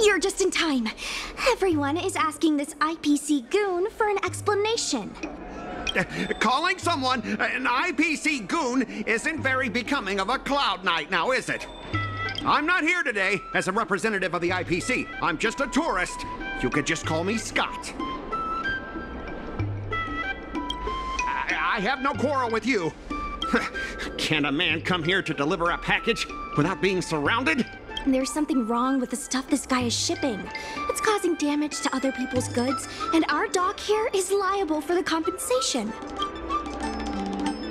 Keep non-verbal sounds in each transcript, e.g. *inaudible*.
You're just in time. Everyone is asking this IPC goon for an explanation. *laughs* Calling someone an IPC goon isn't very becoming of a Cloud Knight now, is it? I'm not here today as a representative of the IPC. I'm just a tourist. You could just call me Scott. I, I have no quarrel with you. *laughs* Can a man come here to deliver a package without being surrounded? There's something wrong with the stuff this guy is shipping. It's causing damage to other people's goods, and our dock here is liable for the compensation.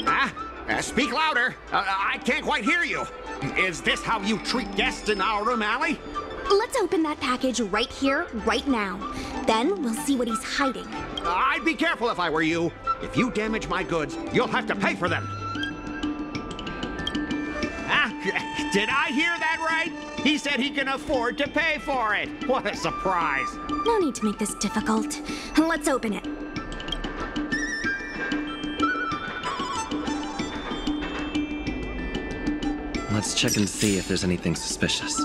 Ah, uh, speak louder. Uh, I can't quite hear you. Is this how you treat guests in Aurum Alley? Let's open that package right here, right now. Then we'll see what he's hiding. I'd be careful if I were you. If you damage my goods, you'll have to pay for them. Ah, *laughs* did I hear that right? He said he can afford to pay for it. What a surprise. No need to make this difficult. Let's open it. Let's check and see if there's anything suspicious.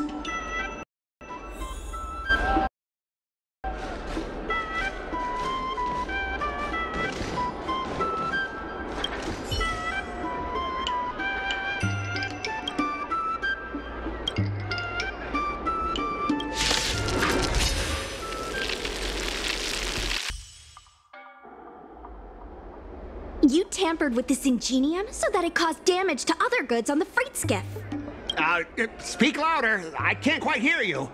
Tampered with this ingenium so that it caused damage to other goods on the freight skiff. Uh, speak louder. I can't quite hear you.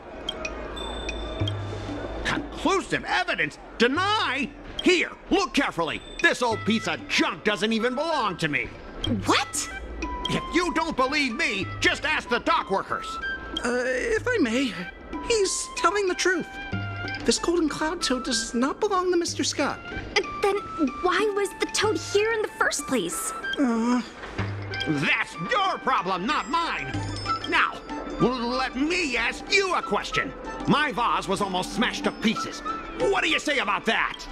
Conclusive evidence? Deny? Here, look carefully. This old piece of junk doesn't even belong to me. What? If you don't believe me, just ask the dock workers. Uh, if I may, he's telling the truth. This golden cloud toad does not belong to Mr. Scott. Uh, then why was the toad here in the first place? Uh... That's your problem, not mine. Now, let me ask you a question. My vase was almost smashed to pieces. What do you say about that?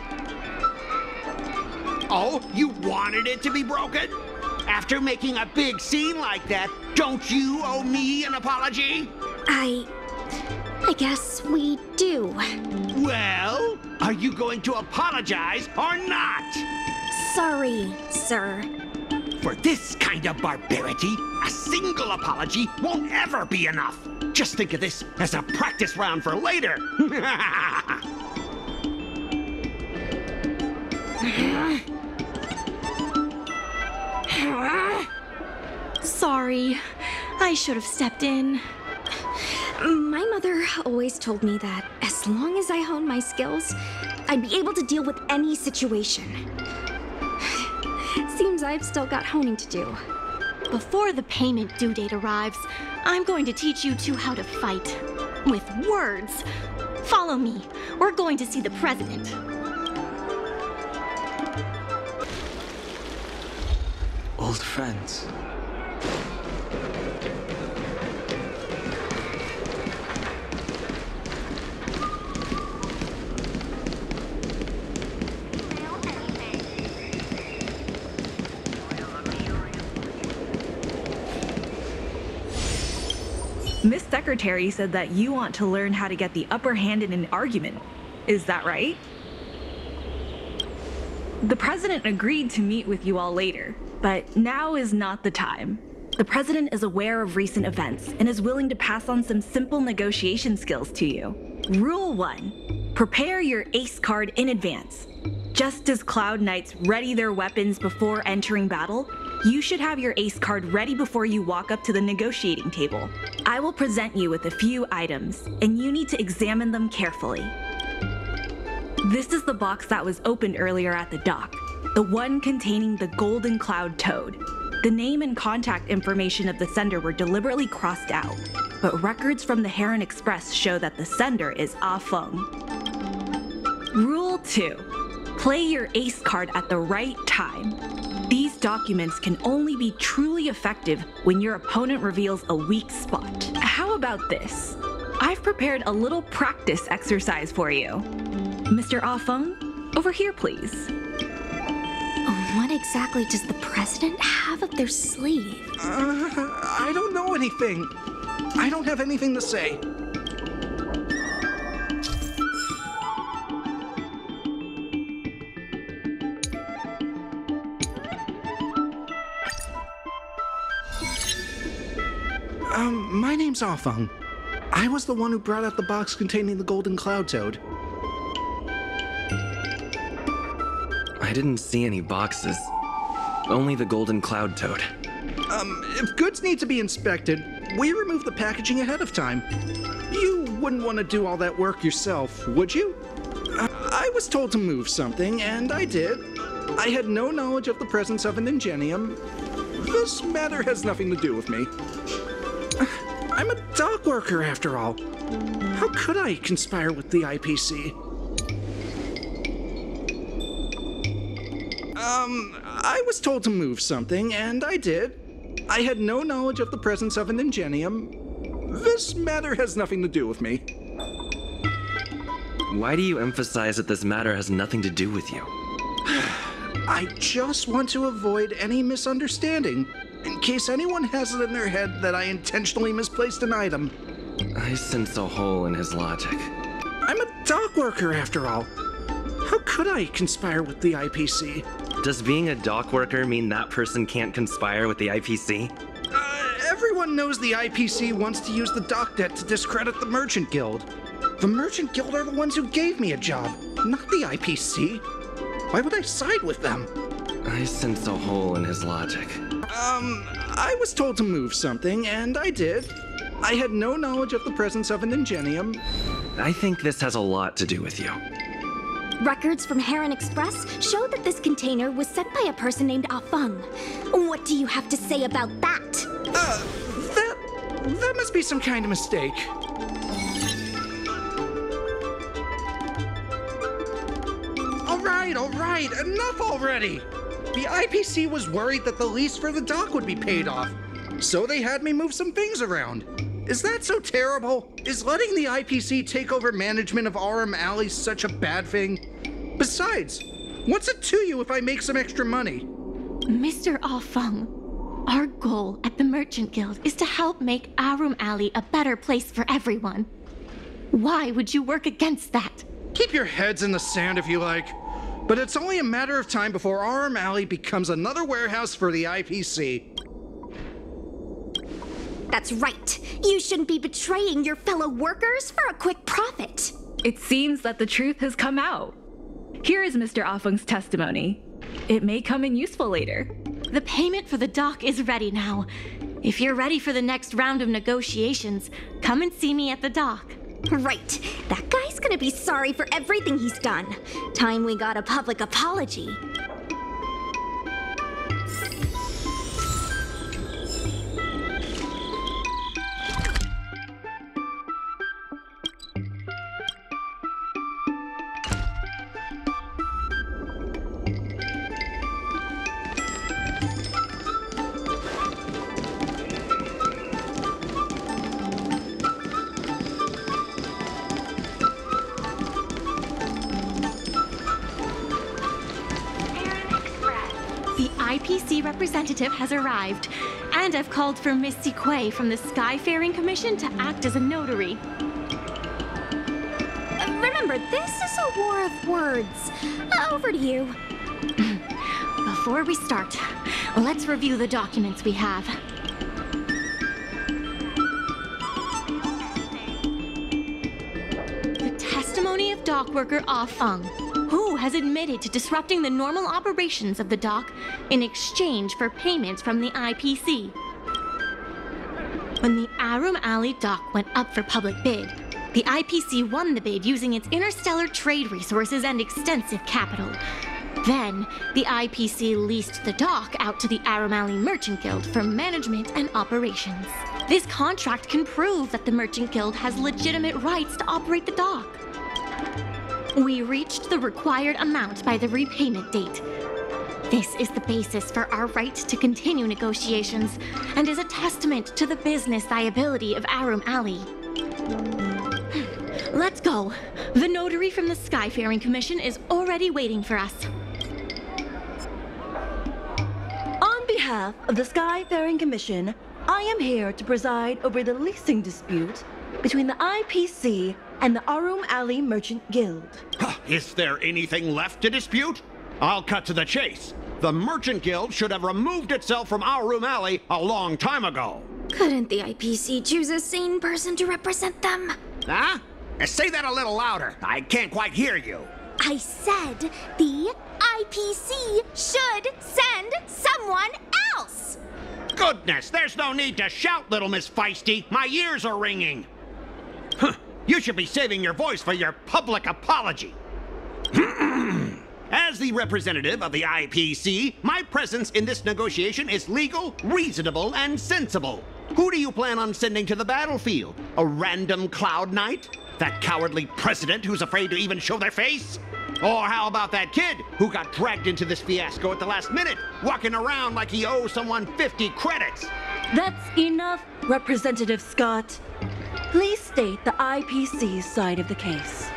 Oh, you wanted it to be broken? After making a big scene like that, don't you owe me an apology? I. I guess we do. Well, are you going to apologize or not? Sorry, sir. For this kind of barbarity, a single apology won't ever be enough. Just think of this as a practice round for later. *laughs* Sorry, I should have stepped in. My mother always told me that as long as I honed my skills, I'd be able to deal with any situation. Seems I've still got honing to do. Before the payment due date arrives, I'm going to teach you two how to fight. With words. Follow me. We're going to see the president. Old friends. Secretary said that you want to learn how to get the upper hand in an argument. Is that right? The president agreed to meet with you all later, but now is not the time. The president is aware of recent events and is willing to pass on some simple negotiation skills to you. Rule 1 Prepare your ace card in advance. Just as Cloud Knights ready their weapons before entering battle, you should have your ace card ready before you walk up to the negotiating table. I will present you with a few items, and you need to examine them carefully. This is the box that was opened earlier at the dock, the one containing the Golden Cloud Toad. The name and contact information of the sender were deliberately crossed out, but records from the Heron Express show that the sender is Ah Feng. Rule 2 Play your ace card at the right time. These documents can only be truly effective when your opponent reveals a weak spot. How about this? I've prepared a little practice exercise for you. Mr. Afeng, over here, please. What exactly does the president have up their sleeve? Uh, I don't know anything. I don't have anything to say. Name's Afeng. I was the one who brought out the box containing the golden cloud toad. I didn't see any boxes. Only the golden cloud toad. Um, if goods need to be inspected, we remove the packaging ahead of time. You wouldn't want to do all that work yourself, would you? I was told to move something, and I did. I had no knowledge of the presence of an ingenium. This matter has nothing to do with me. Dock worker, after all. How could I conspire with the IPC? Um, I was told to move something, and I did. I had no knowledge of the presence of an ingenium. This matter has nothing to do with me. Why do you emphasize that this matter has nothing to do with you? *sighs* I just want to avoid any misunderstanding, in case anyone has it in their head that I intentionally misplaced an item. I sense a hole in his logic. I'm a dock worker, after all. How could I conspire with the IPC? Does being a dock worker mean that person can't conspire with the IPC? Uh, everyone knows the IPC wants to use the dock debt to discredit the Merchant Guild. The Merchant Guild are the ones who gave me a job, not the IPC. Why would I side with them? I sense a hole in his logic. Um, I was told to move something, and I did. I had no knowledge of the presence of an ingenium. I think this has a lot to do with you. Records from Heron Express show that this container was sent by a person named Afeng. What do you have to say about that? Uh, that. that must be some kind of mistake. All right, all right, enough already! The IPC was worried that the lease for the dock would be paid off, so they had me move some things around. Is that so terrible? Is letting the IPC take over management of Aurum Alley such a bad thing? Besides, what's it to you if I make some extra money? Mr. Afeng, our goal at the Merchant Guild is to help make Aurum Alley a better place for everyone. Why would you work against that? Keep your heads in the sand if you like. But it's only a matter of time before Aurum Alley becomes another warehouse for the IPC. That's right. You shouldn't be betraying your fellow workers for a quick profit. It seems that the truth has come out. Here is Mr. Afeng's testimony. It may come in useful later. The payment for the dock is ready now. If you're ready for the next round of negotiations, come and see me at the dock. Right. That guy's gonna be sorry for everything he's done. Time we got a public apology. Representative has arrived, and I've called for Miss Quay from the Skyfaring Commission to act as a notary. Uh, Remember, this is a war of words. Uh, Over to you. *laughs* Before we start, let's review the documents we have. The testimony of dock worker Ah who has admitted to disrupting the normal operations of the dock in exchange for payments from the IPC. When the Aurum Alley dock went up for public bid, the IPC won the bid using its interstellar trade resources and extensive capital. Then, the IPC leased the dock out to the Aurum Alley Merchant Guild for management and operations. This contract can prove that the Merchant Guild has legitimate rights to operate the dock. We reached the required amount by the repayment date. This is the basis for our right to continue negotiations and is a testament to the business viability of Aurum Alley. *sighs* Let's go. The notary from the Skyfaring Commission is already waiting for us. On behalf of the Skyfaring Commission, I am here to preside over the leasing dispute between the IPC and the Aurum Alley Merchant Guild. Is there anything left to dispute? I'll cut to the chase. The Merchant Guild should have removed itself from Arum room alley a long time ago. Couldn't the IPC choose a sane person to represent them? Huh? Uh, Say that a little louder. I can't quite hear you. I said the IPC should send someone else! Goodness, there's no need to shout, little Miss Feisty. My ears are ringing. You should be saving your voice for your public apology. *clears throat* As the representative of the IPC, my presence in this negotiation is legal, reasonable, and sensible. Who do you plan on sending to the battlefield? A random Cloud Knight? That cowardly president who's afraid to even show their face? Or how about that kid who got dragged into this fiasco at the last minute, walking around like he owes someone 50 credits? That's enough, Representative Scott. Please state the IPC's side of the case.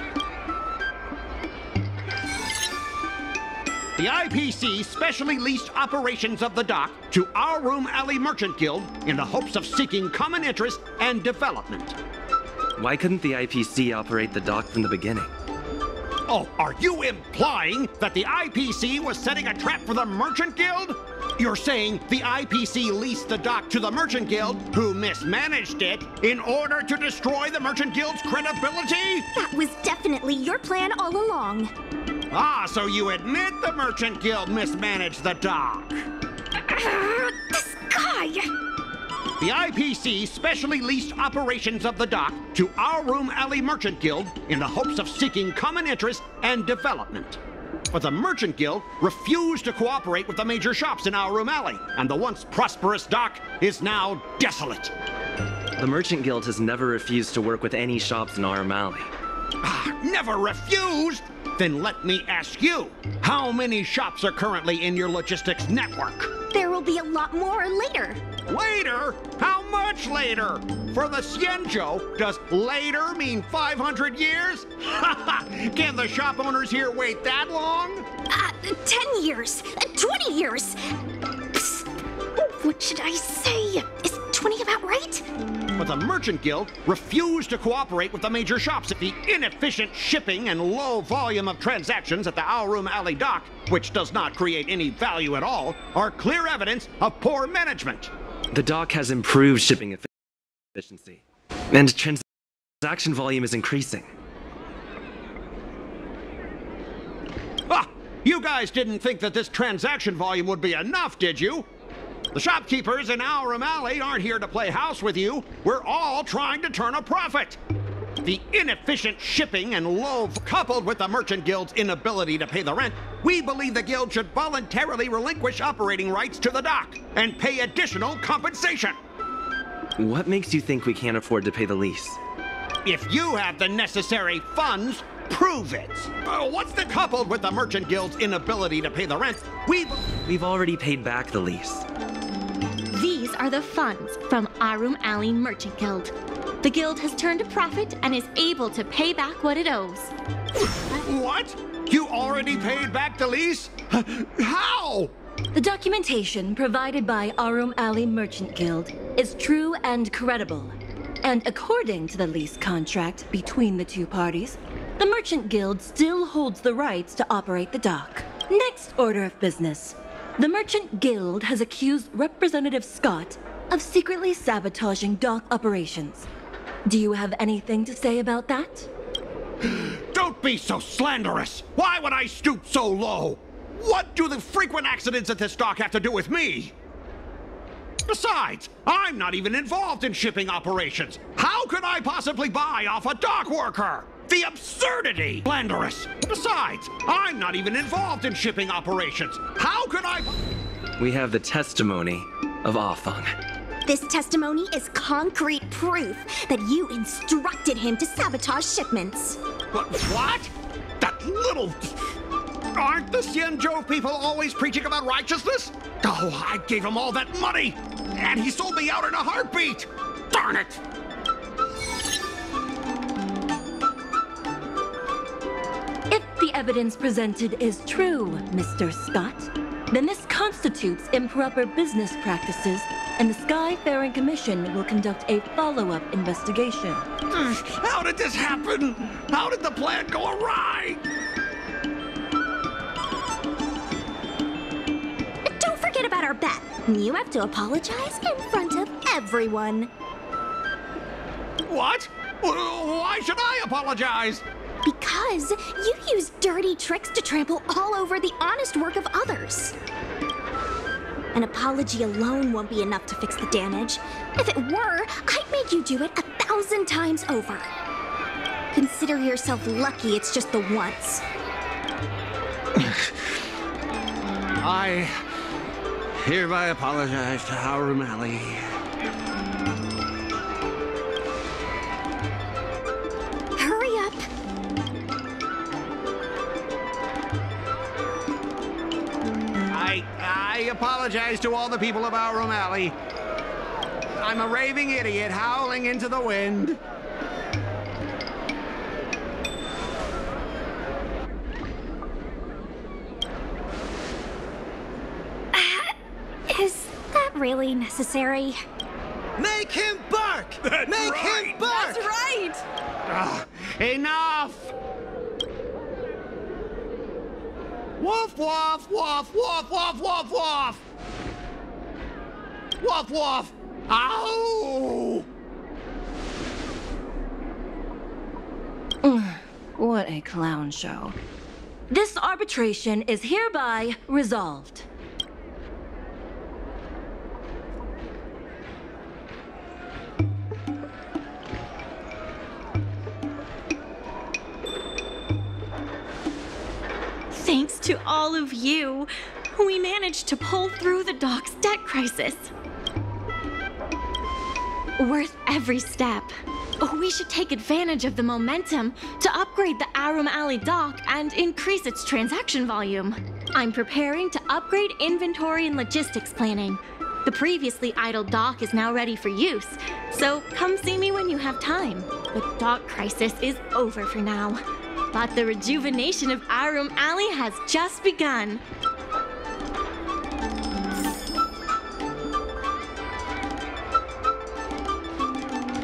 The IPC specially leased operations of the dock to Aurum Alley Merchant Guild in the hopes of seeking common interest and development. Why couldn't the IPC operate the dock from the beginning? Oh, are you implying that the IPC was setting a trap for the Merchant Guild? You're saying the IPC leased the dock to the Merchant Guild, who mismanaged it, in order to destroy the Merchant Guild's credibility? That was definitely your plan all along. Ah, so you admit the Merchant Guild mismanaged the dock. *clears throat* this guy! The IPC specially leased operations of the dock to Aurum Alley Merchant Guild in the hopes of seeking common interest and development. But the Merchant Guild refused to cooperate with the major shops in Aurum Alley, and the once prosperous dock is now desolate. The Merchant Guild has never refused to work with any shops in Aurum Alley. Ah, never refused? Then let me ask you how many shops are currently in your logistics network? There will be a lot more later. Later? How much later? For the Xianzhou, does later mean 500 years? Can the shop owners here wait that long? Uh, 10 years. Uh, 20 years. Psst. What should I say? Is 20 about right? But the Merchant Guild refused to cooperate with the major shops. If the inefficient shipping and low volume of transactions at the Room Alley dock, which does not create any value at all, are clear evidence of poor management. The dock has improved shipping efficiency, and transaction volume is increasing. Ah, you guys didn't think that this transaction volume would be enough, did you? The shopkeepers in Aurum Alley aren't here to play house with you. We're all trying to turn a profit. The inefficient shipping and low, coupled with the Merchant Guild's inability to pay the rent, we believe the Guild should voluntarily relinquish operating rights to the dock and pay additional compensation. What makes you think we can't afford to pay the lease? If you have the necessary funds, prove it. Uh, what's the coupled with the Merchant Guild's inability to pay the rent? We've We've already paid back the lease. These are the funds from Aurum Alley Merchant Guild. The guild has turned a profit and is able to pay back what it owes. What? You already paid back the lease? *laughs* How? The documentation provided by Aurum Alley Merchant Guild is true and credible. And according to the lease contract between the two parties, the Merchant Guild still holds the rights to operate the dock. Next order of business. The Merchant Guild has accused Representative Scott of secretly sabotaging dock operations. Do you have anything to say about that? *gasps* Don't be so slanderous! Why would I stoop so low? What do the frequent accidents at this dock have to do with me? Besides, I'm not even involved in shipping operations. How could I possibly buy off a dock worker? The absurdity! Slanderous! Besides, I'm not even involved in shipping operations. How could I. We have the testimony of Afeng. This testimony is concrete proof that you instructed him to sabotage shipments. But what? That little. Aren't the Xianzhou people always preaching about righteousness? Oh, I gave him all that money! And he sold me out in a heartbeat! Darn it! If the evidence presented is true, Mr. Scott, then this constitutes improper business practices, and the Skyfaring Commission will conduct a follow up investigation. Hmm, how did this happen? How did the plan go awry? Don't forget about our bet. You have to apologize in front of everyone. What? Why should I apologize? Because you use dirty tricks to trample all over the honest work of others. An apology alone won't be enough to fix the damage. If it were, I'd make you do it a thousand times over. Consider yourself lucky it's just the once. *laughs* I hereby apologize to Aurum Alley. I I apologize to all the people of Aurum Alley. I'm a raving idiot howling into the wind. Is that really necessary? Make him bark! Make him bark! That's right! Ah, enough! Woof, woof, woof, woof, woof, woof, woof! Woof, woof! Ow! *sighs* What a clown show. This arbitration is hereby resolved. To all of you, we managed to pull through the dock's debt crisis. Worth every step. We should take advantage of the momentum to upgrade the Aurum Alley dock and increase its transaction volume. I'm preparing to upgrade inventory and logistics planning. The previously idle dock is now ready for use, so come see me when you have time. The dock crisis is over for now, but the rejuvenation of Aurum Alley has just begun.